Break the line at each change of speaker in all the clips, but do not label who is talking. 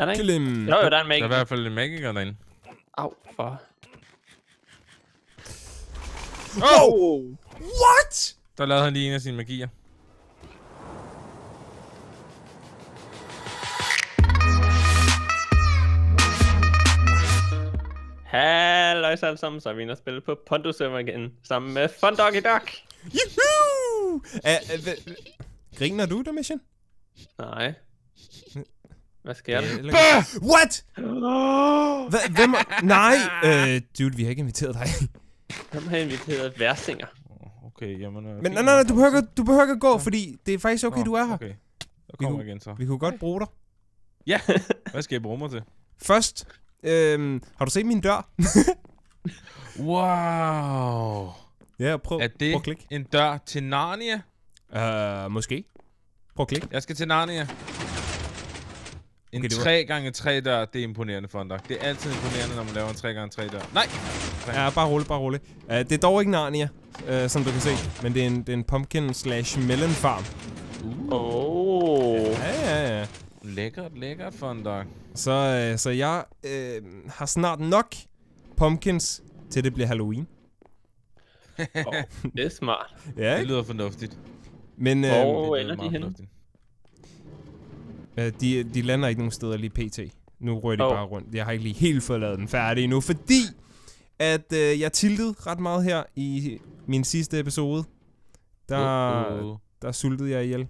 Er der ikke?
Kill him.
Jo, jo, der er en
Der er i
magiker.
hvert fald en magiker derinde.
Au, for...
Oh!
What?
Der lavede han lige en af sine magier.
Halløjs alle sammen, så er vi inde og spille på Pondo server igen, sammen med Fun Doggy Duck.
Juhu! Uh, uh, griner du, der mission?
Nej. Hvad sker der?
What? Hva, hvem? er- Nej, øh, dude, vi har ikke inviteret dig.
Hvem har inviteret værsinger?
Okay, jamen... øh,
Men nej, nej, nej, du behøver, ikke- du behøver ikke at gå, fordi det er faktisk okay,
Nå,
du er her.
Okay.
Vi
kommer
kunne-
igen så.
Vi kunne godt bruge dig.
Ja, hvad skal jeg bruge mig til?
Først, øhm, har du set min dør?
Wow.
ja, prøv,
Er
prøv
det
at klikke.
en dør til Narnia?
Uh, måske. Prøv at klikke.
Jeg skal til Narnia. En
Okay, det var-
3x3 dør, det er imponerende for en dag. Det er altid imponerende, når man laver en 3x3 dør. Nej!
Ja, bare rolig, bare rolig. Uh, det er dog ikke Narnia, uh, som du kan se. Men det er en, det er en pumpkin slash melon farm.
Oh.
Ja, ja, ja.
Lækkert, lækkert for en dag.
Så, uh, så jeg uh, har snart nok pumpkins, til det bliver Halloween.
oh. Det er smart.
Ja,
Det
ikke?
lyder fornuftigt.
Men uh,
Hvor
Det lyder
ender de henne?
Uh, de, de lander ikke nogen steder lige pt. Nu rører de
Oh.
bare rundt. Jeg har ikke lige helt fået lavet den færdig endnu, fordi at uh, jeg tiltede ret meget her i min sidste episode. Der,
Uh-oh.
der sultede jeg ihjel.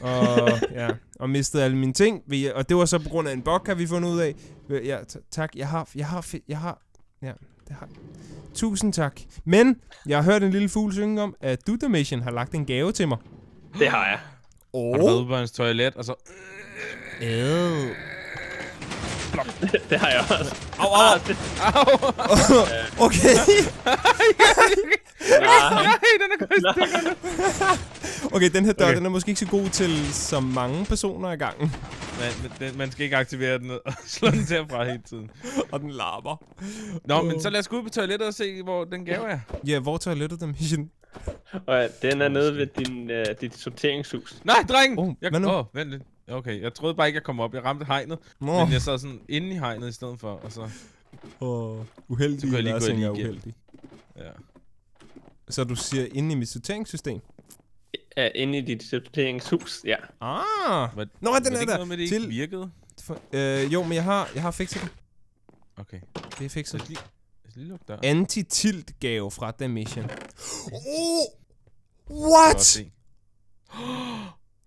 og, ja, og mistede alle mine ting. Og det var så på grund af en bug, har vi fundet ud af. Øh, Ja, tak. Jeg har, jeg har, jeg har, ja, det har. Tusind tak. Men jeg har hørt en lille fugl synge om, at Dudamation har lagt en gave til mig.
Det har jeg.
Har du været ude på hans toilet, og så...
Øh.
det har jeg også.
Au, au.
Au!
okay.
Nej.
Den er gået i stykker.
okay, den her dør,
Okay.
den er måske ikke så god til så mange personer ad gangen.
Man, men den- man skal ikke aktivere den og slå den til fra hele tiden.
Og den larmer.
Nå, men så lad os gå ud på toilettet og se, hvor den gave er.
Ja, hvor er toilettet, der mission?
Og den er nede ved din, uh, dit sorteringshus.
Nej, dreng!
Oh,
jeg,
hvad nu?
Åh, vent lidt. Okay, jeg troede bare ikke, jeg kom op. Jeg ramte hegnet,
Nå,
men jeg sad sådan inde i hegnet i stedet for, og så...
oh,
Så
uheldig.
kunne jeg lige
er uheldig.
Ja.
Så du siger inde i mit sorteringssystem?
Uh, inde i dit sorteringshus, ja.
Ah!
Var,
Nå, den
det
er der.
noget med, det ikke
Til-
virkede?
For, øh, jo, men jeg har, jeg har fikset det.
Okay.
Det er
Så
fikset.
Skal lige, lukke døren.
Anti-tilt gave fra The Mission. Oh! What?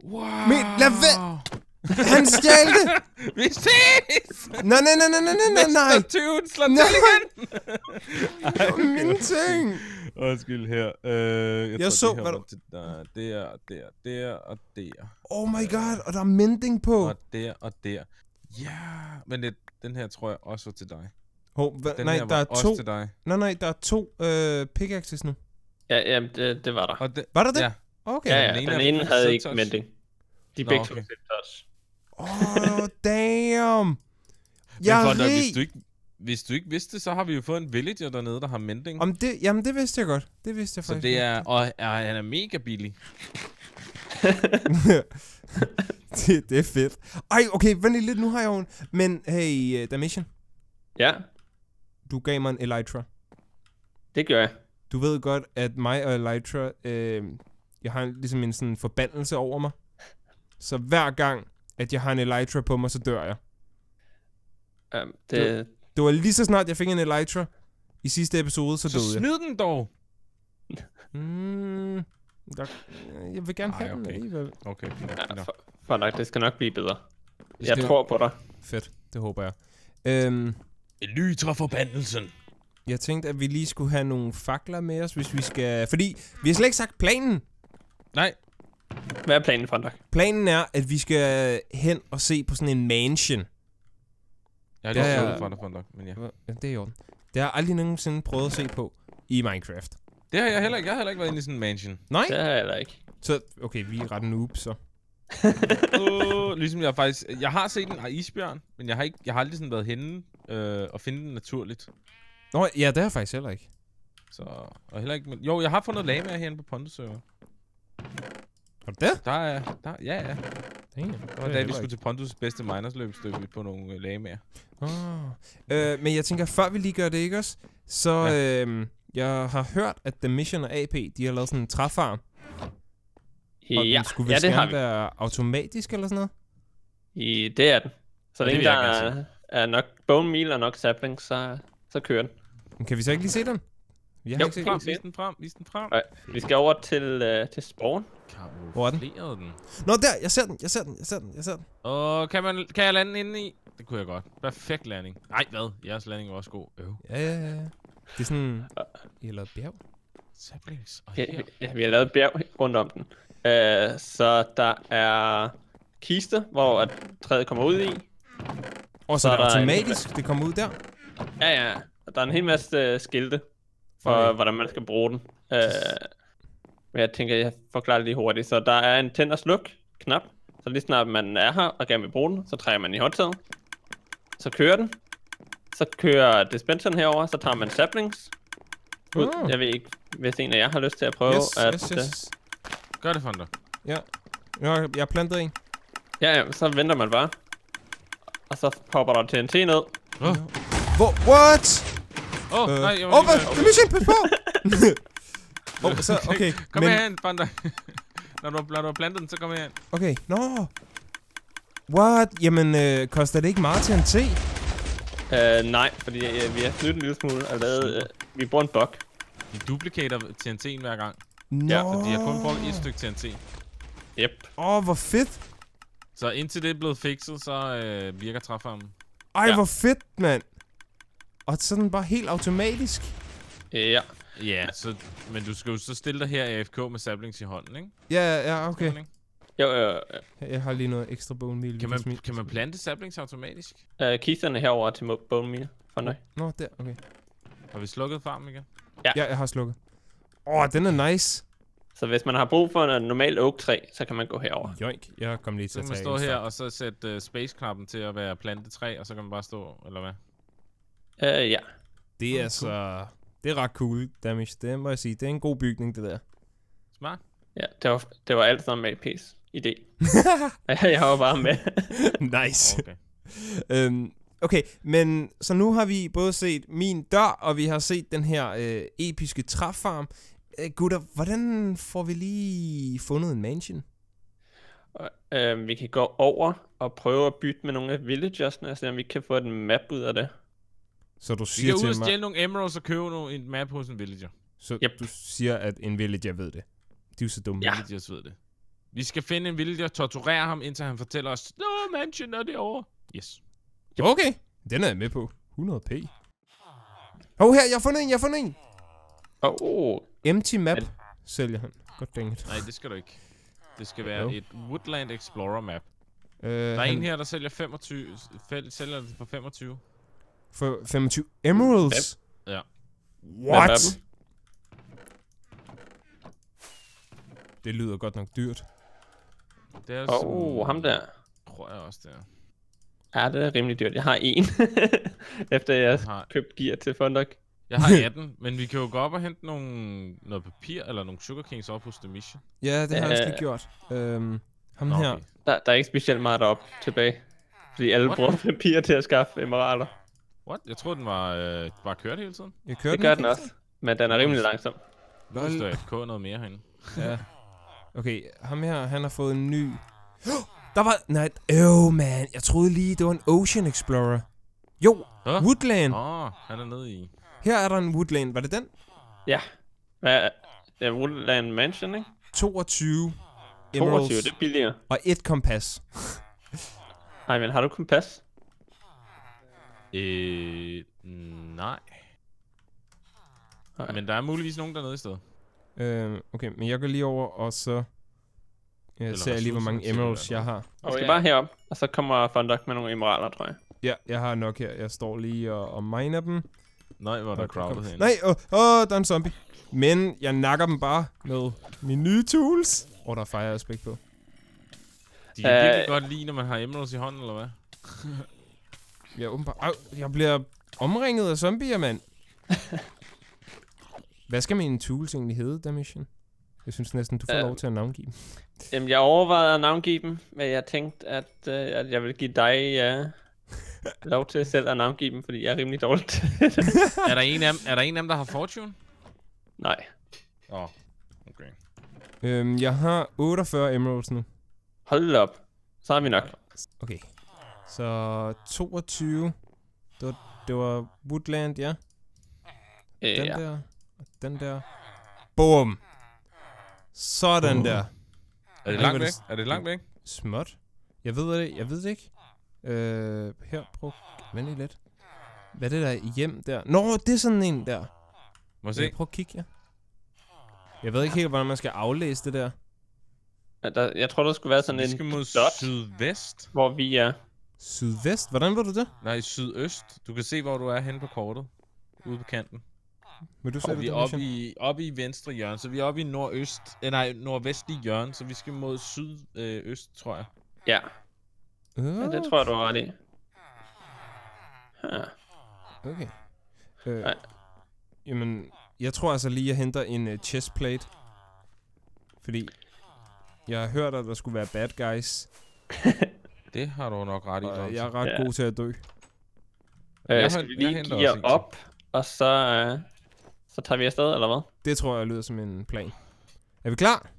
Wow!
Men lad være- Han stjal det!
Vi ses!
Nej, nej, nej, nej, nej, nej, nej, nej!
Mr. Tune, slå
Nej.
til igen!
Mine ting!
Undskyld her. Øh, jeg,
Jeg
tror,
så,
det her
hvad du-
til der, der, der, der og der.
Oh my god, og der er mending på.
Og der og der. Ja, men det, den her tror jeg også var til dig.
Hov, hva,
Den
nej,
her
der er to.
til dig.
Nej, nej, der er to øh, pickaxes nu.
Ja, jamen, det, det var der.
Og det,
Var der det?
Ja.
Okay.
Ja,
den
ja,
ene
den ene havde ikke mending. De
Nå,
begge to
okay.
okay. også.
Oh, damn.
Men
Jeg
for,
er
når, hvis, du ikke, hvis du ikke vidste så har vi jo fået en villager dernede, der har mending.
Om det, jamen, det vidste jeg godt. Det vidste jeg
så
faktisk
det er, og er, han er mega billig.
det, det er fedt. Ej, okay, vent lige lidt, nu har jeg jo en... Men hey, uh, Damation,
Ja,
du gav mig en Elytra.
det gør jeg.
Du ved godt, at mig og Elytra, øh, jeg har ligesom en sådan forbandelse over mig. Så hver gang, at jeg har en Elytra på mig, så dør jeg.
Um, det,
Det var lige så snart, jeg fik en Elytra i sidste episode, så,
Så
døde jeg.
smid den dog!
Mm, der, jeg vil gerne
Ej,
have den
okay.
alligevel.
Okay, fint.
ja, for, for nok, det skal nok blive bedre.
Det
Jeg
skal-
tror på dig.
Fedt, det håber jeg. Øhm,
Elytra forbandelsen.
jeg tænkte, at vi lige skulle have nogle fakler med os, hvis vi skal... Fordi vi har slet ikke sagt planen.
Nej,
Hvad er planen for dig?
Planen er, at vi skal hen og se på sådan en mansion.
jeg har
Det
lige
er-
slået for dig, Fondok, men ja.
Ja, det er i orden. Det har jeg aldrig nogensinde prøvet at se på i Minecraft.
Det har jeg heller ikke. Jeg har heller ikke været inde i sådan en mansion.
Nej?
Det har jeg heller ikke.
Så, okay, vi er ret noob, så.
uh, ligesom jeg faktisk... Jeg har set en isbjørn, men jeg har, ikke, jeg har aldrig sådan været henne øh, og finde den naturligt.
Nå, ja, det har jeg faktisk heller ikke.
Så, og heller ikke... Men, jo, jeg har fundet lamaer herinde på Pondesøver.
Har du det?
Der er... Der, ja, ja.
Damn,
Det var da, vi skulle til Pontus bedste minersløb, stod vi på nogle øh, lagmager.
Oh. Øh, men jeg tænker, før vi lige gør det, ikke også? Så ja. øh, jeg har hørt, at The Mission og AP, de har lavet sådan en træfarm. Og
Ja,
den skulle
ja det har vi.
være automatisk eller sådan noget.
I, det er den. Så længe der er, er nok bone meal og nok saplings, så, så kører den.
Men kan vi så ikke lige se den? Vi har
Jo,
ikke set
Frem, vis den frem, vis den frem.
Nej, vi skal over til, øh, til spawn.
Hvor er den?
Den.
Nå, der! Jeg ser den, jeg ser den, jeg ser den, jeg ser den.
Og kan, man, kan jeg lande inde i? Det kunne jeg godt. Perfekt landing. Nej, hvad? Jeres landing var også god. Øv.
Ja, ja, ja. Det er sådan... I har lavet bjerg.
Saplings. Og
Ja, ja, vi har lavet bjerg rundt om den. Uh, så der er kister, hvor at træet kommer ud i.
Og så,
Så
er det
der en-
automatisk, det kommer ud der.
Ja, ja. Og der er en hel masse øh, skilte for,
Okay.
hvordan man skal bruge den. Uh, men jeg tænker, jeg forklarer det lige hurtigt. Så der er en tænd og sluk knap. Så lige snart man er her og gerne vil bruge den, så trækker man i håndtaget. Så kører den. Så kører dispenseren herover, så tager man saplings ud.
Mm.
Jeg ved ikke, hvis en af jer har lyst til at prøve
Yes,
at...
yes,
øh,
yes.
Gør det, Fonda.
Ja. Jeg har plantet en.
Ja, ja, så venter man bare. Og så popper der TNT ned.
Åh,
Hvor? What?
oh, oh, nej, jeg
Åh,
var
oh,
lige
hvad?
ved-
The mission, pas på! oh, så, okay.
Kom
men,
herhen, Fonda. når, du, når du har plantet den, så kom herhen.
Okay, nå. What? Jamen, øh, koster det ikke meget TNT?
Uh, nej, fordi uh, vi har snydt en lille smule og lavet... Uh, vi bruger en bug.
De duplikater TNT'en hver gang.
Nå.
Ja,
Så de har kun brugt et stykke TNT.
Yep.
Åh, oh, hvor fedt.
Så indtil det er blevet fikset, så øh, virker træfarmen.
Ej,
Ja.
hvor fedt, mand. Og sådan bare helt automatisk.
Ja.
Ja, så, men du skal jo så stille dig her i AFK med saplings i hånden, ikke?
Ja, ja, okay.
Man, ikke?
Jo, øh,
Jeg har lige noget ekstra bone meal.
kan man, kan man plante saplings automatisk?
øh, kisterne herover til bone meal. For nøj.
Nå, der, okay.
Har vi slukket farmen igen?
Ja, jeg har slukket. Åh, oh, den er nice.
Så hvis man har brug for en normal oak træ, så kan man gå herover.
Joink, jeg kom lige til
Så
at
kan man
tage
stå her og så sætte uh, space-knappen til at være plantetræ, og så kan man bare stå, eller hvad?
Øh, ja.
Det er så... Det er ret cool, damage. Det må jeg sige. Det er en god bygning, det der.
Smart.
Ja, det var, det var alt sammen med AP's idé. jeg var bare med.
nice.
Okay.
øhm, okay, men så nu har vi både set min dør, og vi har set den her øh, episke træfarm. Øh, gutter, hvordan får vi lige fundet en mansion?
øh, vi kan gå over og prøve at bytte med nogle af villagersne, og se om vi kan få en map ud af det.
Så du
Vi
siger
kan ud
til
og
mig,
stjæle nogle emeralds og købe nogle, en map hos en villager.
så
Yep.
du siger, at en villager ved det. De er jo så dumme.
Ja.
Villagers ved det. Vi skal finde en villager, torturere ham, indtil han fortæller os, Nå, mansion er derovre. Yes.
Okay, den er jeg med på. 100p. Hov, her, jeg har fundet en, jeg har fundet en.
Åh, oh,
Empty map,
Men-
sælger han. God dang it.
Nej, det skal du ikke. Det skal være
Jo.
et Woodland Explorer map.
Øh,
Der er
han,
en her, der sælger 25, fæl- sælger det for 25.
For 25 emeralds?
Ja.
Hvem er
What? Det lyder godt nok dyrt.
Det er
Åh, oh, ham der.
Tror jeg også, det er.
Ja, det er rimelig dyrt. Jeg har en. Efter jeg
Jeg har,
købt gear til Fundok.
Jeg har 18, men vi kan jo gå op og hente nogle, noget papir eller nogle sugar kings op hos The Mission.
Ja, det har jeg også lige
Øh.
gjort. Øhm, ham
Nå,
her.
okay.
Der, der er ikke specielt meget deroppe tilbage. Fordi alle
What?
bruger papir til at skaffe emeralder.
What? Jeg troede, den var øh, bare kørt hele tiden.
Jeg kører
Det gør den også. Men den er rimelig langsom.
Nu
Lol.
står jeg K noget mere herinde.
Ja. Okay, ham her, han har fået en ny... Der var... Nej, øv, man. Jeg troede lige, det var en Ocean Explorer. Jo,
Huh?
Woodland.
Åh, oh, han er nede i.
Her er der en Woodland. Var det den?
Ja. Hvad er er Woodland Mansion, ikke?
22
22,
emeralds
det er billigere.
og et kompas.
Ej, men har du kompas?
Øh, nej.
Nej.
Men der er muligvis nogen dernede i stedet.
Øhm, okay, men jeg går lige over, og så... Jeg
Eller
ser lige, hvor mange emeralds jeg har.
Oh,
skal
ja.
bare herop, og så kommer Fundok med nogle emeraler, tror jeg.
Ja, jeg har nok her. Jeg står lige og, og miner dem.
Nej, hvor er der crowded herinde.
Nej, åh, åh, der er en zombie. Men jeg nakker dem bare med mine nye tools. Og oh, der er fire aspect på.
De kan virkelig
Øh.
godt lide, når man har emeralds i hånden, eller hvad?
Jeg, åbenbart, Au, jeg bliver omringet af zombier, mand. Hvad skal mine tools egentlig hedde, Damishen? Jeg synes næsten, du får
Øh.
lov til at navngive dem.
Jamen, jeg overvejede at navngive dem, men jeg tænkte, at, øh, at jeg vil give dig øh, lov til selv at navngive dem, fordi jeg er rimelig dårlig til det.
er, der en af er der en af dem, der har fortune?
Nej.
Åh, oh, okay.
Øhm, jeg har 48 emeralds nu.
Hold op. Så har vi nok.
Okay. Så 22. Det var, det var Woodland, ja.
Øh,
Den
ja.
der. Og den der. Boom. Sådan
Uh.
der.
Er det langt væk? Er det langt væk?
Småt. Jeg ved det, jeg ved det ikke. Øh, her, prøv. Vent lige lidt. Hvad er det der hjem der? Nå, det er sådan en der.
Må jeg
Se.
se?
Prøv at kigge, ja. Jeg ved ikke helt, hvordan man skal aflæse det der.
Ja, Der, jeg tror, der skulle være sådan
Vi
en
skal mod
dot,
sydvest.
hvor vi er.
Sydvest? Hvordan ved du det?
Nej, sydøst. Du kan se, hvor du er henne på kortet. Ude på kanten.
Vil du se
Og
det,
vi er oppe i, oppe i venstre hjørne, så vi er oppe i nordøst, eh, nej, nordvestlige hjørne, så vi skal mod sydøst, øh, øst, tror jeg.
Ja,
Øh,
ja det tror jeg, du har ret i. Ja.
Okay. Øh,
Nej.
jamen, jeg tror altså lige, jeg henter en uh, chestplate. Fordi jeg har hørt, at der skulle være bad guys.
Det har du nok ret i,
Og
Ramse.
jeg er ret
Ja.
god til at dø.
Øh,
Jeg
skal vi
jeg
lige
henter
give op, og så, øh, så tager vi afsted, eller hvad?
Det tror jeg lyder som en plan. Er vi klar?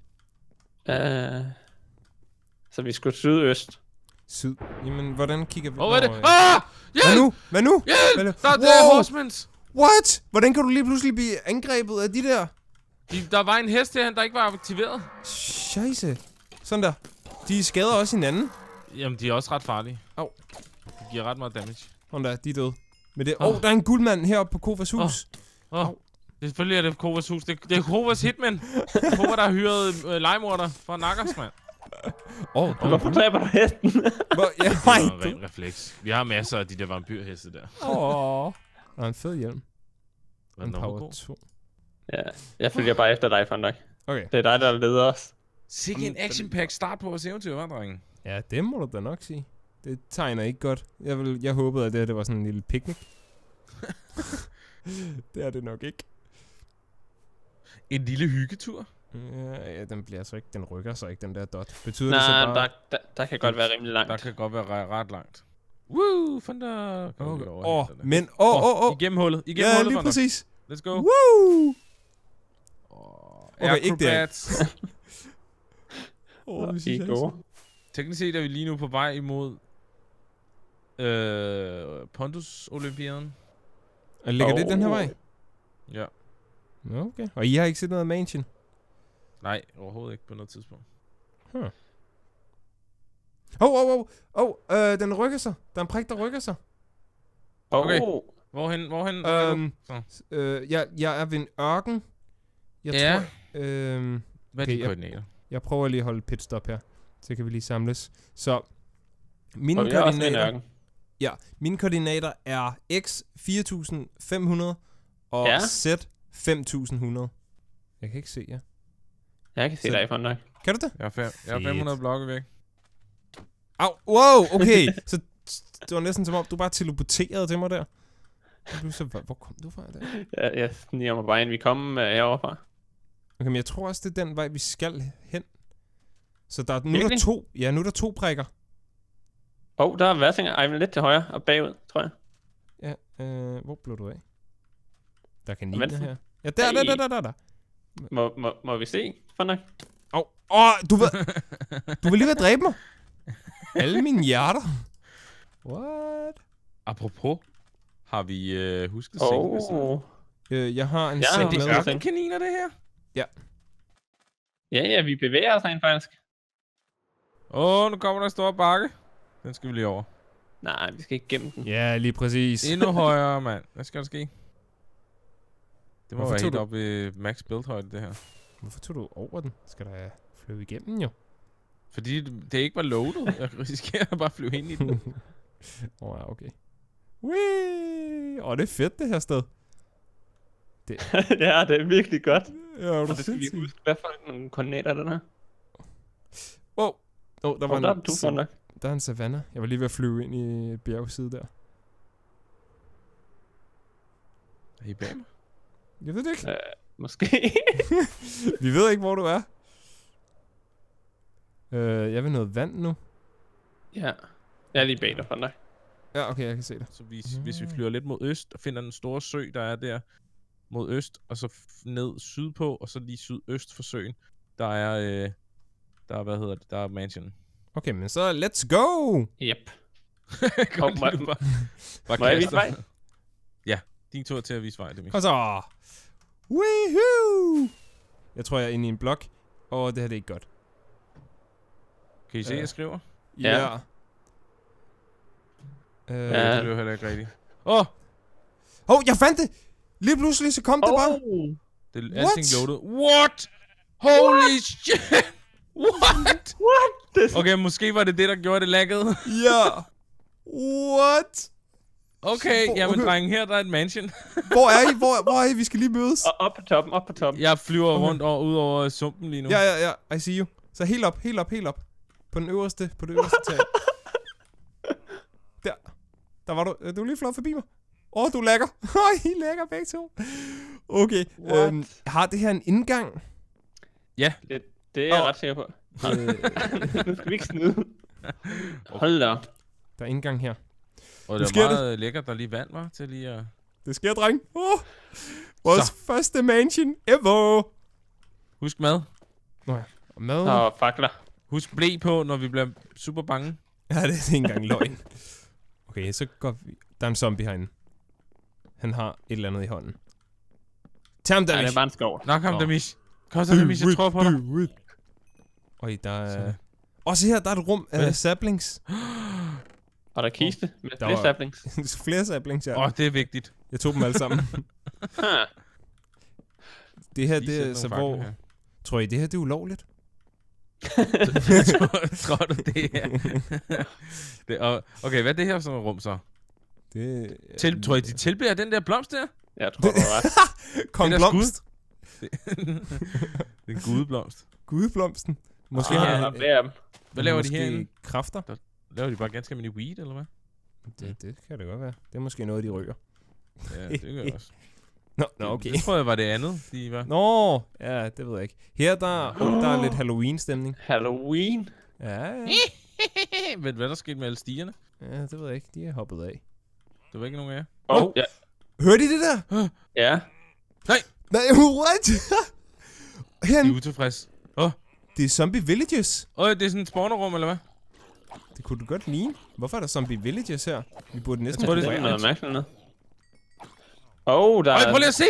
Øh, så vi skulle sydøst.
Syd. Jamen, hvordan kigger vi?
Hvor er det?
Ja.
Ah!
Hvad
Hjælp!
nu? Hvad nu? Hvad
Hjælp!
nu?
Der, det er
Wow!
horsemans!
What? Hvordan kan du lige pludselig blive angrebet af de der?
De, der var en hest herhen, der ikke var aktiveret.
Scheisse. Sådan der. De skader også hinanden.
Jamen, de er også ret farlige.
Au.
De giver ret meget damage.
Sådan der, de er døde. Men det... Åh,
Åh.
oh, der er en guldmand heroppe på Kovas hus.
Åh, oh,
Au.
det er selvfølgelig er det Kovas hus. Det, det er Kovas hitman. Kova, der har hyret øh, legemorder for nakkers, mand.
Åh, oh,
Hvorfor dræber du hesten?
Hvor, ja,
Det er en ren refleks. Vi har masser af de der vampyrheste der.
Åh. Der er en fed hjelm.
Var
En power
overgod?
2.
ja, jeg følger bare efter dig, Fandak.
Okay.
Det er dig, der leder os.
Sikke en action pack start på vores eventyr, hva', drenge?
Ja, det må du da nok sige. Det tegner ikke godt. Jeg, vil, jeg håbede, at det, her, det var sådan en lille picnic. det er det nok ikke.
En lille hyggetur.
Ja, den bliver så ikke, den rykker sig ikke, den der dot. Betyder det så
Nej,
bare...
der, der, der kan godt være rimelig langt.
Der kan godt være re- ret langt. Woo, Funder! Kom
Okay. Åh,
oh,
men... Åh, åh, åh.
Igennem hullet. Igennem
Ja,
hullet,
lige præcis.
Let's go.
Woo!
Oh,
Okay, ikke det.
Acrobats.
Åh,
I er gode.
Teknisk set er vi lige nu på vej imod øh, Pondus Olympiaden.
Og ligger det den her vej?
Ja.
Nå, Okay. Og I har ikke set noget af Mansion?
Nej, overhovedet ikke på noget tidspunkt.
Åh, oh, åh, åh, åh. øh, den rykker sig. Der er en prik, der rykker sig.
Okay.
Oh,
Hvorhen? Hvorhen? er?
Øhm, øh, jeg, jeg er ved en ørken. Jeg
Ja.
tror... Øh,
Hvad er
Okay,
de
jeg-
koordinater?
jeg prøver lige at holde pitstop her. Så kan vi lige samles. Så... Mine
og er
koordinater,
ørken.
ja, mine koordinater er x 4500 og
Ja.
z 5100. Jeg kan ikke se jer.
Jeg kan se
Så-
dig, Fandak.
Kan du det?
Jeg er, fem, jeg er
Fedt.
500 blokke væk.
Au, wow, okay. så det var næsten som om, du bare teleporterede til mig der. Så, hvor, kom du fra der?
Jeg, jeg sniger mig bare ind. Vi kommer uh, heroverfra.
Okay, men jeg tror også, det er den vej, vi skal hen. Så der, er- nu er der
Virkelig?
to, ja, nu er der to prikker.
Åh, oh, der er værsinger. Ej, men lidt til højre og bagud, tror jeg.
Ja, øh, hvor blev du af? Der er kaniner her. Ja, der, der, der, der, der, der.
Må, må, må vi se, Fandak?
Åh, oh, du vil, du vil lige ved at dræbe mig. Alle mine hjerter. What?
Apropos, har vi øh, husket oh. sengen?
oh.
Øh, jeg har en
Ja,
seng
det
med.
er
Er det kaniner, det her?
Ja, ja, vi bevæger os rent faktisk.
Åh, oh, nu kommer der en stor bakke. Den skal vi lige over.
Nej, vi skal ikke gemme den.
Ja, lige præcis.
Endnu højere, mand. Hvad skal der ske? Det må
Hvorfor
være helt
du-
op i max build-højde, det her.
Hvorfor tog du over den? Skal der flyve igennem jo?
Fordi det det ikke var loaded. Jeg risikerer at bare flyve ind i den.
Åh, oh, ja, okay. Whee! Åh, oh, det er fedt, det her sted.
ja, det er virkelig godt.
Ja, er
Og
du
det skal vi huske. Hvad for nogle koordinater er den her?
Wow. Oh, der, var
Og der er
en,
du,
sa-
Fandak.
der er en savanne. Jeg var lige ved at flyve ind i et bjergside der.
Er I bag mig?
Jeg ved det ikke.
Øh, Måske.
Vi ved ikke, hvor du er. Øh, jeg vil noget vand nu.
ja. Jeg er lige bag dig for dig.
Ja, okay, jeg kan se det.
Så hvis, hvis vi flyver lidt mod øst og finder den store sø, der er der mod øst, og så ned sydpå, og så lige sydøst for søen, der er, øh, der er, hvad hedder det, der er mansion.
Okay, men så let's go!
Yep. Må-
lige, du bare, bare
Må jeg vise vej?
Ja, din tur til at vise vej, det er
Kom så! Woohoo! Jeg tror, jeg er inde i en blok. Og det her det er ikke godt.
Kan I se,
Ja.
jeg skriver?
Ja.
ja. Øh,
Ja.
Ja.
Det blev heller ikke rigtigt. Åh, oh,
Hov, jeg fandt det! Lige pludselig, så kom det bare.
Oh.
det er
What?
alting loaded. What? Holy shit! What?
What?
Okay, måske var det det, der gjorde det lagget.
Ja. What?
Okay,
Hvor-
jamen drenge, her der er et mansion.
Hvor er I? Hvor, hvor er I? Vi skal lige mødes.
Og op på toppen, op på toppen.
Jeg flyver
Okay.
rundt over, ud over sumpen lige nu.
Ja, ja, ja. I see you. Så helt op, helt op, helt op. På den øverste, på det øverste tag. Der. Der var du. øh, Du er lige flot forbi mig. Åh, oh, du er lækker. Åh, I er lækker begge to. Okay.
What?
Øhm, har det her en indgang?
Ja.
Det, det er jeg
Åh.
ret sikker på. Nu skal vi ikke snyde. Hold da.
der er indgang her.
Og det er meget lækkert, der er lige vand, var til lige at...
Det sker, dreng. Oh, vores
Så.
første mansion ever.
Husk mad.
Og mad.
Og fakler.
Husk blæ på, når vi bliver super bange.
Ja, det er ikke engang løgn. Okay, så går vi... Der er en zombie herinde. Han har et eller andet i hånden. Tag ham,
Ja, det
Damish.
er bare en skov.
Nok ham,
Nå.
Damish. Kom så, Damish, jeg tror på dig.
Oj, der er...
Så.
Også her, der er et rum af saplings.
Og der er kiste med
Der
flere
var-
saplings.
Flere saplings, ja.
Åh, oh, det er vigtigt.
Jeg tog dem alle sammen. Det her, det er så hvor...
her.
Tror I, det her det er ulovligt?
tror du, det er? det, og, okay, hvad er det her for et rum så?
Det...
Til, tror I, de tilbeder den der blomst der?
Jeg tror, du har ret.
Kom
det er
blomst.
det er en gudeblomst.
Gudblomsten. Måske
Ah,
har
der er
de...
flere af dem.
Hvad laver de
måske
herinde?
kræfter?
Laver de bare ganske almindelig weed, eller hvad?
Det, det kan det godt være. Det er måske noget, de ryger.
Ja, det gør jeg også.
Nå, nå okay.
Det tror jeg var det andet, de var.
Nå, ja, det ved jeg ikke. Her der, oh, der er lidt Halloween-stemning.
Halloween.
Ja, ja,
Men hvad er der sket med alle stierne?
ja, det ved jeg ikke. De er hoppet af.
Der var ikke nogen af jer.
Åh, oh, ja.
Hørte I det der?
Ja.
Nej, what?
De
Herinde,
er utilfreds. Åh,
det er Zombie Villages.
oh, det er sådan et spawnerrum, eller hvad?
Det kunne du godt ligne. Hvorfor er der Zombie Villages her? Vi burde næsten
Jeg tror,
Det er
er
sådan noget mærkeligt noget. Oh, der
Øj,
er...
prøv lige at se!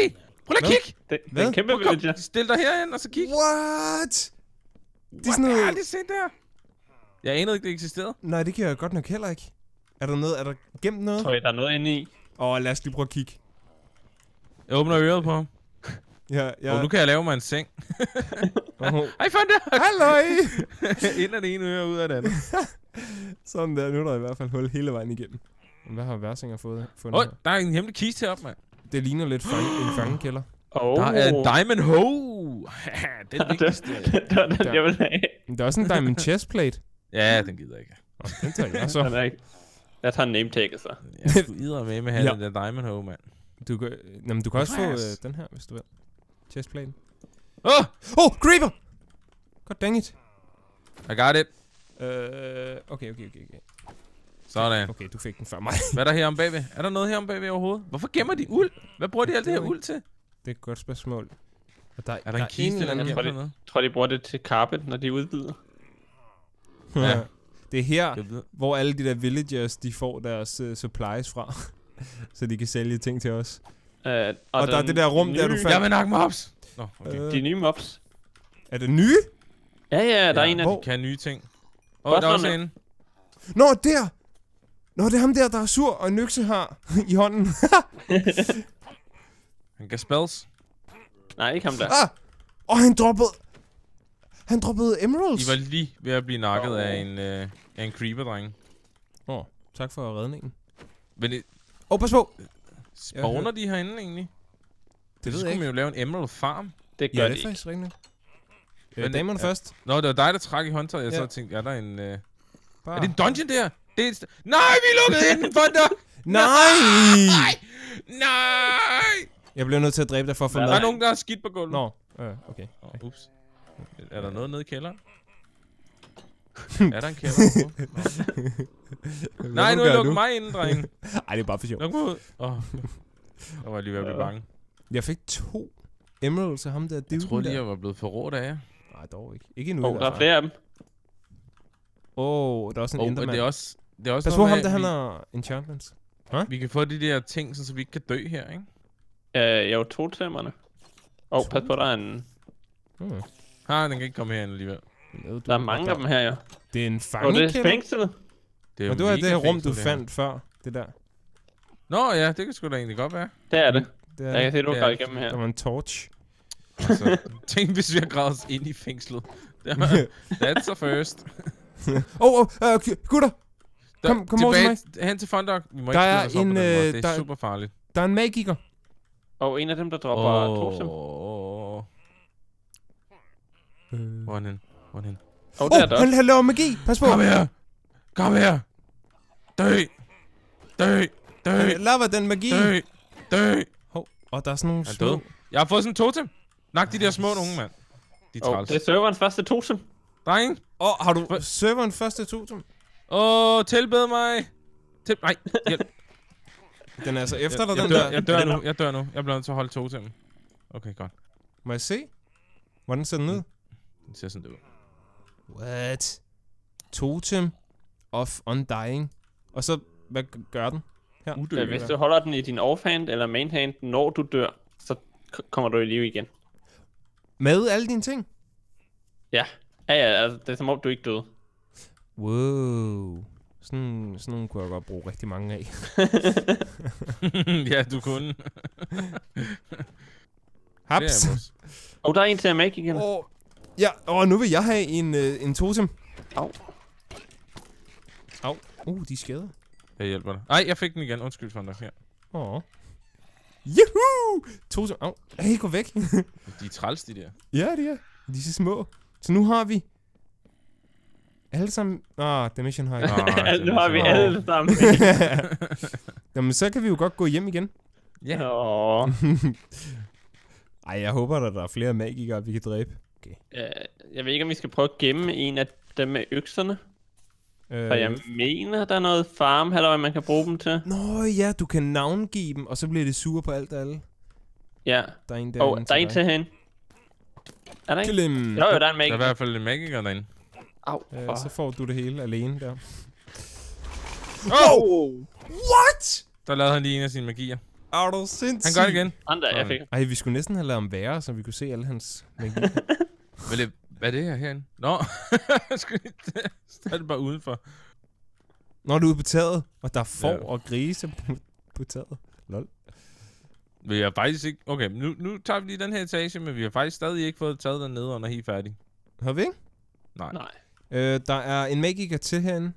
Prøv lige at
Hvad?
kigge!
Det, det er
Hvad?
en kæmpe
Prøv, kom,
villager.
stil dig herhen, og så kig.
What? Det er sådan noget...
er det set der? Jeg anede ikke, det eksisterede.
Nej, det kan jeg godt nok heller ikke. Er der noget? Er der gemt noget?
Tror jeg, der er noget inde i.
Åh, oh, lad os lige prøve at kigge.
Jeg åbner øret på ham.
Ja,
Ja. Og nu kan jeg lave mig en seng.
Oh.
Ej, fandt det!
Halløj!
Ind af det ene øre, ud af det andet.
Sådan der, nu er der i hvert fald hul hele vejen igennem. Hvad har Versinger fået fundet
Åh,
her?
der er en hemmelig kiste heroppe, mand.
Det ligner lidt fang, en fangekælder.
Oh.
Der er en diamond hoe. det er det vigtigste.
det var den, jeg ville have.
Der er også en diamond chestplate.
Ja, den gider jeg ikke.
Nå, den tager jeg
Så. Den er ikke. Jeg tager name-taget så.
Jeg skulle idre med med at have
Ja.
den der diamond hoe, mand.
Du kan, jamen, du kan også få øh, den her, hvis du vil. Chestplate.
Åh, oh,
Oh, creeper! God dang it.
I got it.
Øh, okay, okay, okay, okay.
Sådan.
Okay, du fik den før mig.
Hvad er der her om bagved? Er der noget her om bagved overhovedet? Hvorfor gemmer de uld? Hvad bruger de alt det her
jeg
uld til?
det er et godt spørgsmål. Og der,
Er der en kiste
eller
eller
anden...
tror? Jeg tror, de bruger det til carpet, når de udvider.
Ja. Det er her,
Jeg
hvor alle de der villagers, de får deres uh, supplies fra. så de kan sælge ting til os.
Uh, og,
Og der er det der rum, der du
nye-
fandt.
Jeg vil mig ops. Nå, okay.
Øh,
De nye mobs.
er det nye?
Ja, ja, der er
Ja,
en af
hvor-
de.
Kan nye ting. Åh, oh, der er også en.
Nå, der! Nå, det er ham der, der er sur, og en økse har i hånden.
Han kan spells.
Nej, ikke ham der.
ah! Og han droppede... Han droppede emeralds.
I var lige ved at blive nakket af en, øh, af en creeper, dreng.
Åh, oh, tak for redningen.
Men det,
Åh, oh, pas på!
Spawner de herinde egentlig?
Det
Det
ved
skulle
jeg
man
ikke.
jo lave en emerald farm.
Det gør
Ja,
de
det er faktisk rigtigt.
Men,
Øh, damerne
ja.
først.
Nå, det var dig, der trak i håndtaget. Jeg
Ja.
så tænkte, er der en... Øh...
Bare.
Er det en dungeon der? Det er et st- Nej, vi er lukket ind for der!
Nej!
Nej!
Jeg bliver nødt til at dræbe dig for at få
Hvad
Der
mad.
er nogen, der er skidt på gulvet.
Nå, øh, okay.
Oh, ups. Er der noget nede i kælderen? er der en overhovedet? Nej, nu er lukket mig inden, dreng.
Ej, det er bare for sjov.
Luk mig ud. Åh. Oh. Jeg var lige ved at blive
Ja.
bange.
Jeg fik to emeralds af ham der.
Jeg troede lige,
der.
jeg var blevet forrådt af jer.
Nej, dog ikke. Ikke endnu.
Åh, oh, der er flere af dem.
Åh, der er også en
Oh, og
endermand.
det er også, det er også
Pas på
noget
ham, der han har enchantments.
vi kan få de der ting, så vi ikke kan dø her, ikke?
Øh, jo, to temmerne. Åh, oh, pas på, der er en...
Hmm.
Ah, den kan ikke komme herind alligevel.
Der er mange af dem her, jo.
Det er en
Og det er
fangekælder.
fængslet.
Det er
det var det her rum, du
det
fandt før. Det der.
Nå ja, det kan sgu da egentlig godt være.
Det er det.
det
Jeg kan se, du
det
går
er-
igennem her.
Der var en torch.
Altså, tænk, hvis vi har gravet os ind i fængslet. Det that's a first.
Åh, oh, oh, uh, gutter!
Der,
Kom- kom over til
tilbage hen til Fondok. Vi må
Der
ikke
er en,
på den måde.
øh,
Det
der-
er super farligt.
Der er en magiker.
Og en af dem, der dropper oh.
Øh.
hvor er han? Hvor er?
Åh,
Åh,
der er
oh,
der
han, han laver magi. Pas på.
Kom her! Kom her! Dø! Dø! Dø!
Han laver den magi.
Dø! Dø!
Hov, og der er sådan nogle
Han er
små...
død. Jeg har fået sådan en totem. Nak de der små unge, mand. De er træls.
det er serverens første totem.
Dreng!
Åh, oh, har du
Hvad?
serveren første totem?
Åh, tilbed mig! Til... Nej, hjælp.
Den er altså efter dig,
jeg,
den
dør,
der.
jeg dør nu, jeg dør nu. Jeg bliver nødt til at holde totemmen. Okay, godt.
Må jeg se? Hvordan ser den ud?
Det ser sådan ud.
What? Totem of Undying. Og så, hvad gør den?
Udø.
Øh, hvis du holder den i din offhand eller mainhand, når du dør, så kommer du i live igen.
Med alle dine ting?
Ja. Ja, ja, altså, det er som om, du ikke døde.
Wow. Sådan, sådan nogle kunne jeg godt bruge rigtig mange af.
ja, du kunne.
Haps.
Og der er en til at make igen.
Åh, ja, og nu vil jeg have en, øh, en totem.
Au.
Au. Uh, de er skader.
Jeg hjælper dig. Nej, jeg fik den igen. Undskyld for dig. Her.
Åh. Juhu! Totem. Au. Hey, gå væk.
De er træls, de der.
ja, de er. De er så små. Så nu har vi... Alle sammen... Ah, The Mission har.
Ah,
nu har vi alle sammen.
Jamen, så kan vi jo godt gå hjem igen.
Ja.
Åh.
Ej, jeg håber, at der er flere magikere, vi kan dræbe.
Øh, jeg ved ikke, om vi skal prøve at gemme en af dem med økserne.
Øh,
For jeg mener, der er noget farm, eller man kan bruge dem til.
Nå ja, du kan navngive dem, og så bliver det sure på alt og alle.
Ja.
Der er en der.
Og der er en til herinde. Er der ikke?
Klim.
Jo, jo, der er en
Der er i
magiker.
hvert fald en magiker derinde.
Au.
Øh, så får du det hele alene der.
Oh!
What?
Der lavede han lige en af sine magier.
Er du
Han
sindssyg?
gør det igen.
Andre, jeg fik.
Ej, vi skulle næsten have lavet ham være, så vi kunne se alle hans magi.
Hvad, det, hvad er det her herinde? Nå, så er det bare udenfor.
Når du er ude på taget, og der er får
Ja.
og grise på, på taget. Lol.
Vi har faktisk ikke... Okay, nu, nu tager vi lige den her etage, men vi har faktisk stadig ikke fået taget den ned under helt færdig.
Har vi ikke?
Nej.
Nej.
Øh, der er en magiker til herinde.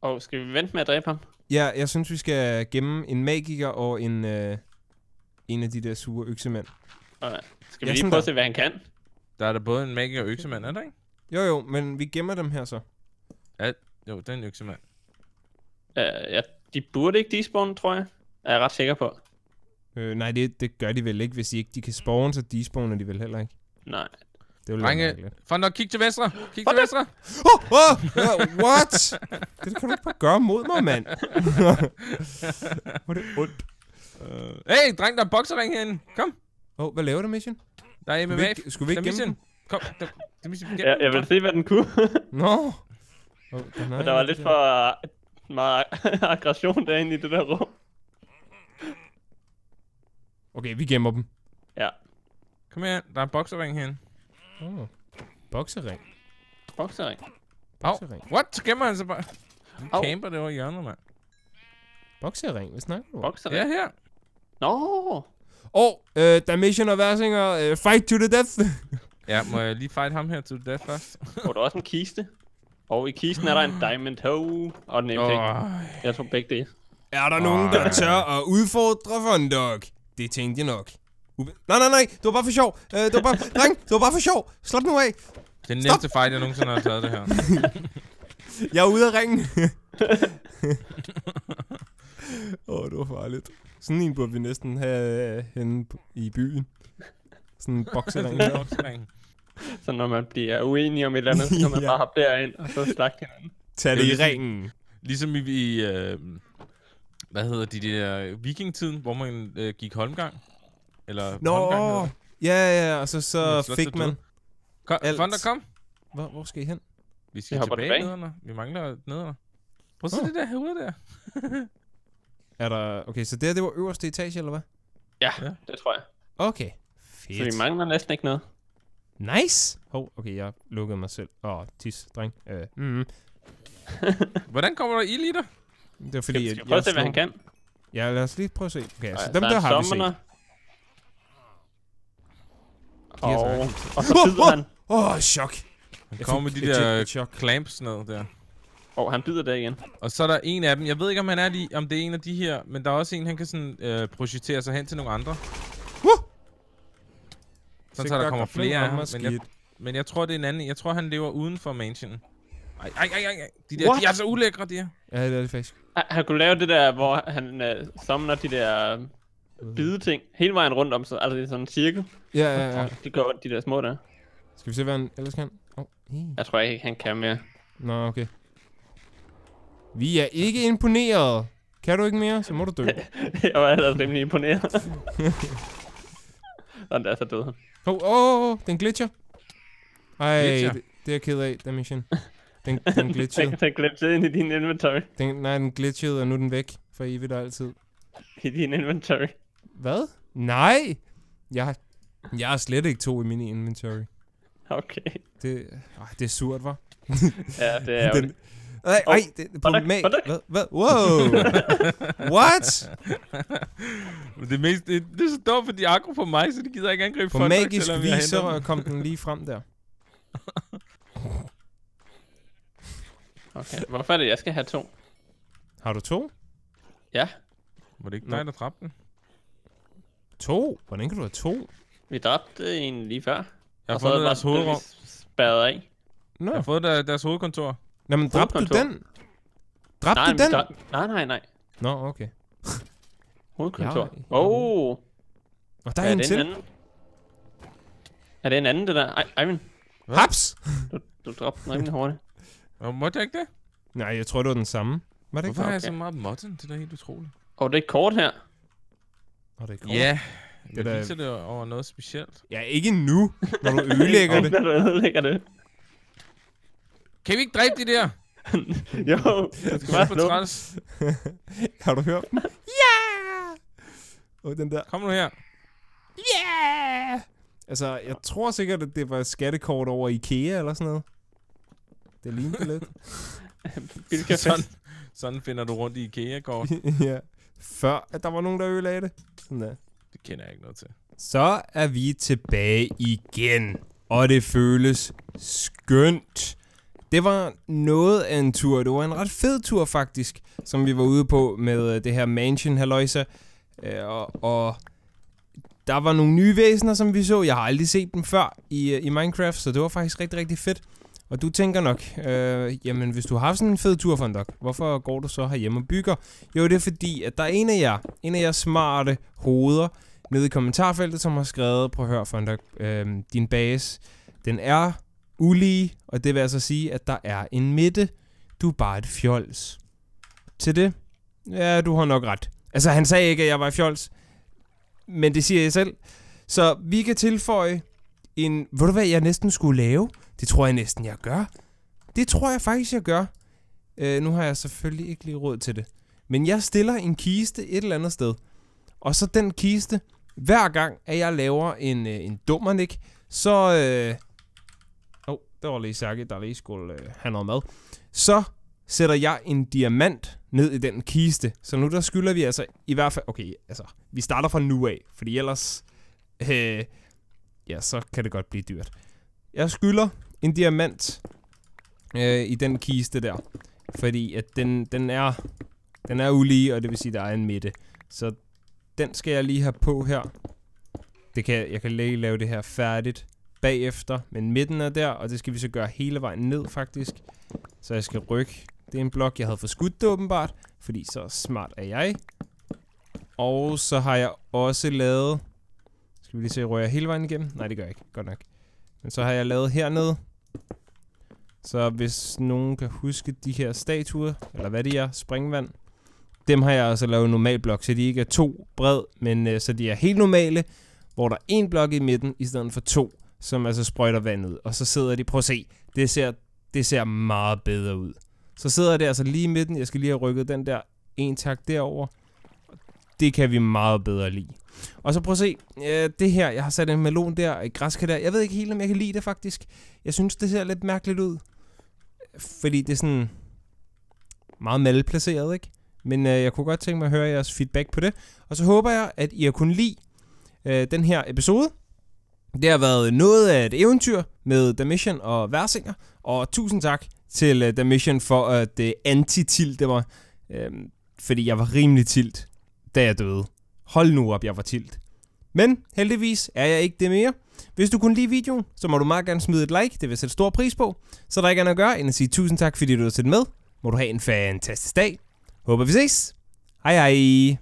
Og skal vi vente med at dræbe ham?
Ja, jeg synes, vi skal gemme en magiker og en, øh, en af de der sure øksemænd.
Okay. Skal vi
Ja,
lige prøve at se, hvad han kan?
Der er der både en magiker og øksemand, er der ikke?
Jo, jo, men vi gemmer dem her så.
Jo, den er en øksemand.
Uh, ja, de burde ikke despawn, tror jeg. Er jeg ret sikker på.
Øh, nej, det, det gør de vel ikke, hvis de ikke de kan spawn, så despawner de vel heller ikke.
Nej.
Det vil være
Drenge,
mærkeligt.
Fond kig til venstre. Kig til venstre.
Oh, oh, uh, what? det kan du ikke bare gøre mod mig, mand. Hvor er det ondt.
Uh, hey, dreng, der er boksering herinde. Kom.
Åh, oh, hvad laver du, Mission?
Der er
Skulle
MMA.
vi ikke, skulle vi ikke gemme den?
Kom, der, der, mission,
Jeg, jeg vil se, hvad den kunne.
Nå. Oh, den
Men der var lidt for uh, meget aggression derinde i det der rum.
Okay, vi gemmer dem.
Ja.
Kom her, der er en boksering herinde.
Oh. Boksering.
Boksering.
Au.
Boksering.
What? Så gemmer han sig bare. Han
Au.
camper det over i hjørnet, mand.
Boksering, hvad snakker du om?
Boksering.
Ja, her.
Nå.
Åh, oh, uh, Dimension og Versinger, uh, fight to the death.
Ja, må jeg lige fight ham her til death først?
Og der er også en kiste. Og i kisten er der en diamond hoe og en MP.
Åh,
Jeg tror begge dele.
er der nogen, der tør at udfordre Fondog? Det tænkte jeg nok. Ube- nej, nej, nej, det var bare for sjov. Uh, det var bare, dreng, det var bare for sjov. Slap nu af.
det er den nemmeste fight, jeg nogensinde har taget det her.
Jeg er ude af ringen. Åh, oh, det var farligt. Sådan en burde vi næsten have øh, henne i byen. Sådan en boksering der.
Boksering.
Så når man bliver uenig om et eller andet, så kan man
Ja.
bare hoppe derind og så slagte hinanden.
Tag det
Det
i
ligesom-
ringen.
Ligesom i, i øh, hvad hedder de der viking-tiden, hvor man øh, gik holmgang? Eller
Nå,
holmgang
ja, ja, og så, så
Man
fik man...
Kom,
alt.
Fonda, kom.
Hvor, hvor skal I hen?
Vi skal tilbage
tilbage.
nedenunder. Vi mangler nedenunder. Prøv at se
Åh.
det der herude der.
Er der... Okay, så det det var øverste etage, eller hvad?
Ja,
Ja.
det tror jeg.
Okay.
Så vi
Fedt.
mangler næsten ikke noget.
Nice! Hov, okay, jeg lukkede mig selv. Åh, oh, tis, dreng. Øh, mm.
Hvordan kommer der ild i dig?
Det var fordi,
Skal, skal vi prøve at se, hvad han kan?
Ja, lad os lige prøve at se. Okay, så
Ej,
dem
er
der
en
har vi
summoner.
set. Er
Og,
så
og så bider han.
Åh, oh, chok.
Han
Jeg
kommer med de der
chok.
clamps ned der.
Og han bider der igen.
Og så er der en af dem, jeg ved ikke om han er de, om det er en af de her, men der er også en, han kan sådan øh, projicere sig hen til nogle andre.
Woo!
Sådan så der kommer flere af ham. Men jeg, men jeg tror det er en anden. Jeg tror han lever uden for mansionen. Ej, ej, ej, ej. De der,
What?
de er så ulækre, de her.
Ja, det er det faktisk.
Han- Han kunne lave det der, hvor han uh, summoner de der uh, bide ting hele vejen rundt om sig. Altså det er sådan en cirkel.
Ja, ja, ja.
De går de der små der.
Skal vi se, hvad han ellers kan? Oh,
Jeg tror ikke, han kan mere.
Nå, okay. Vi er ikke imponeret. Kan du ikke mere, så må du dø.
jeg var ellers rimelig imponeret. Sådan der, så døde han.
Åh, oh, oh, den glitcher. Ej,
Glitcher?
det, det er jeg ked af, den mission. Den, den glitchede.
Den, den glemte ind i din inventory.
Den, nej, den glitchede, og nu er den væk for evigt og altid.
I din inventory.
Hvad? Nej! Jeg, jeg har slet ikke to i min inventory.
Okay.
Det, øh, det er surt, var.
Ja, det er.
Den, ej,
Åh,
ej, det, mag...
hvordan-
Hvad? Hvad? Wow! What?
Det, er mest, det, det er så dumt, for de er aggro på mig, så de gider ikke angribe
På
folk,
magisk
jeg
vis, så kom den lige frem der.
Okay. Hvorfor er det, jeg skal have to?
Har du to?
Ja,
Var det ikke dig, der dræbte den?
To? Hvordan kan du have to?
vi dræbte en lige før.
Jeg har
Og er det
deres hovedrum.
det, Spærret af.
Nå.
Jeg har fået der, deres hovedkontor.
Nå, men dræbte du den? Dræbte
Nej,
du den?
der- nej, nej, nej.
Nå, okay.
Hovedkontor.
Ja,
Åh, oh,
Og der er en
det
til.
anden? Er det en anden, det der? Ej, Ivan,
Hvad?
Haps!
du, du dræbte den rimelig hurtigt.
Og måtte jeg ikke det?
Nej, jeg tror, det var den samme. Var det ikke
Hvorfor har
det?
jeg så meget modden? Det er da helt utroligt.
Og det er et kort her.
Oh, det er kort.
Ja,
Det
det
er da-
viser det over noget specielt.
Ja, ikke nu, når du ødelægger det.
Når du ødelægger det.
Kan vi ikke dræbe de der?
Jo, du skal bare slå dem.
træls.
Har du hørt den? Ja! Og den der.
Kom nu her.
Yeah! Altså, jeg tror sikkert, at det var skattekort over Ikea eller sådan noget. Det lignede det lidt.
Bilka
Sådan, sådan finder du rundt i IKEA-kort.
ja. Før, at der var nogen, der ødelagde det. Sådan der.
Det kender jeg ikke noget til.
Så er vi tilbage igen. Og det føles skønt. Det var noget af en tur. Det var en ret fed tur faktisk, som vi var ude på med øh, det her mansion halløjsa. Øh, og, og der var nogle nye væsener, som vi så. Jeg har aldrig set dem før i, øh, i Minecraft, så det var faktisk rigtig, rigtig fedt. Og du tænker nok, øh, jamen hvis du har haft sådan en fed tur for en dog, hvorfor går du så herhjemme og bygger? Jo, det er fordi, at der er en af jer, en af jer smarte hoveder, nede i kommentarfeltet, som har skrevet, prøv at høre, Fondak, øh, din base, den er ulige, og det vil altså sige, at der er en midte. Du er bare et fjols. Til det? Ja, du har nok ret. Altså, han sagde ikke, at jeg var et fjols, men det siger jeg selv. Så vi kan tilføje en... Ved du hvad, jeg næsten skulle lave? Det tror jeg næsten, jeg gør. Det tror jeg faktisk, jeg gør. Øh, nu har jeg selvfølgelig ikke lige råd til det. Men jeg stiller en kiste et eller andet sted. Og så den kiste, hver gang, at jeg laver en, øh, en dummernik, så... Øh, det var lige Særke, der lige skulle øh, have noget mad. Så sætter jeg en diamant ned i den kiste. Så nu der skylder vi altså i hvert fald... Okay, altså, vi starter fra nu af, fordi ellers... Øh, ja, så kan det godt blive dyrt. Jeg skylder en diamant øh, i den kiste der. Fordi at den, den er... Den er ulige, og det vil sige, der er en midte. Så den skal jeg lige have på her. Det kan, jeg kan lige lave det her færdigt bagefter, men midten er der, og det skal vi så gøre hele vejen ned faktisk. Så jeg skal rykke. Det er en blok, jeg havde forskudt det åbenbart, fordi så smart er jeg. Og så har jeg også lavet... Skal vi lige se, rører jeg hele vejen igennem? Nej, det gør jeg ikke. Godt nok. Men så har jeg lavet hernede. Så hvis nogen kan huske de her statuer, eller hvad det er, springvand, dem har jeg altså lavet normal blok, så de ikke er to bred, men øh, så de er helt normale, hvor der er en blok i midten, i stedet for to, som altså sprøjter vandet. Og så sidder de, prøv at se, det ser, det ser meget bedre ud. Så sidder det altså lige i midten, jeg skal lige have rykket den der en tak derover. Det kan vi meget bedre lide. Og så prøv at se, øh, det her, jeg har sat en melon der, et græskar der. Jeg ved ikke helt, om jeg kan lide det faktisk. Jeg synes, det ser lidt mærkeligt ud. Fordi det er sådan meget malplaceret, ikke? Men øh, jeg kunne godt tænke mig at høre jeres feedback på det. Og så håber jeg, at I har kunnet lide øh, den her episode. Det har været noget af et eventyr med The Mission og Versinger. Og tusind tak til uh, The Mission for øh, at uh, anti-tilte mig. Øhm, fordi jeg var rimelig tilt, da jeg døde. Hold nu op, jeg var tilt. Men heldigvis er jeg ikke det mere. Hvis du kunne lide videoen, så må du meget gerne smide et like. Det vil jeg sætte stor pris på. Så der er ikke andet at gøre, end at sige tusind tak, fordi du har set med. Må du have en fantastisk dag. Håber vi ses. Hej hej.